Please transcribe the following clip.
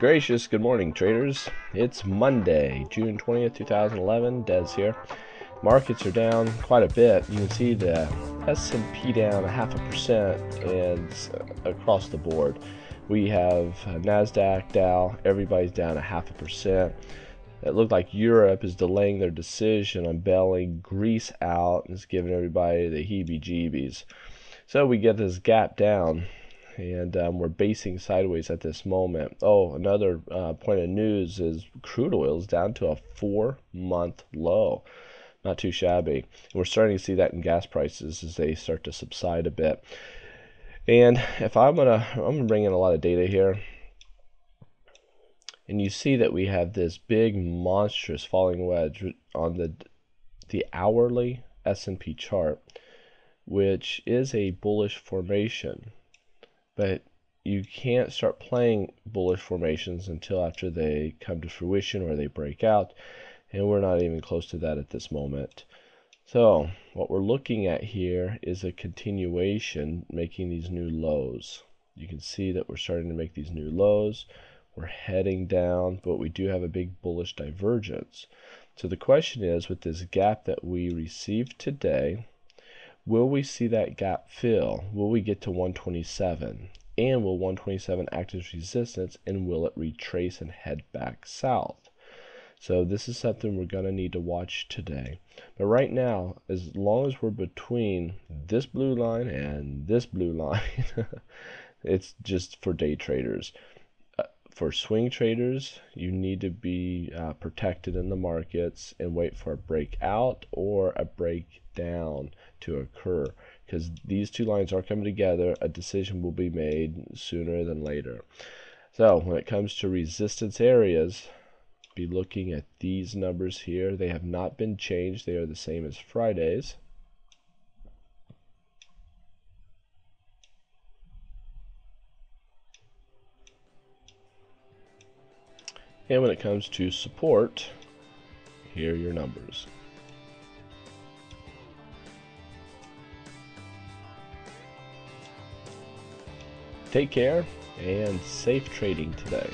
gracious, good morning, traders. It's Monday, June 20th, 2011. Des here. Markets are down quite a bit. You can see the S&P down a half a percent and across the board. We have Nasdaq, Dow, everybody's down a half a percent. It looked like Europe is delaying their decision on bailing Greece out and is giving everybody the heebie-jeebies. So we get this gap down and um, we're basing sideways at this moment. Oh, another uh, point of news is crude oil is down to a four month low. Not too shabby. And we're starting to see that in gas prices as they start to subside a bit. And if I'm gonna, I'm gonna bring in a lot of data here, and you see that we have this big monstrous falling wedge on the the hourly S&P chart, which is a bullish formation but you can't start playing bullish formations until after they come to fruition or they break out and we're not even close to that at this moment. So what we're looking at here is a continuation making these new lows. You can see that we're starting to make these new lows. We're heading down but we do have a big bullish divergence. So the question is with this gap that we received today Will we see that gap fill? Will we get to 127? And will 127 act as resistance and will it retrace and head back south? So this is something we're going to need to watch today. But right now, as long as we're between this blue line and this blue line, it's just for day traders. Uh, for swing traders, you need to be uh, protected in the markets and wait for a breakout or a breakdown to occur because these two lines are coming together. A decision will be made sooner than later. So when it comes to resistance areas, be looking at these numbers here. They have not been changed. They are the same as Friday's. And when it comes to support, here are your numbers. Take care and safe trading today.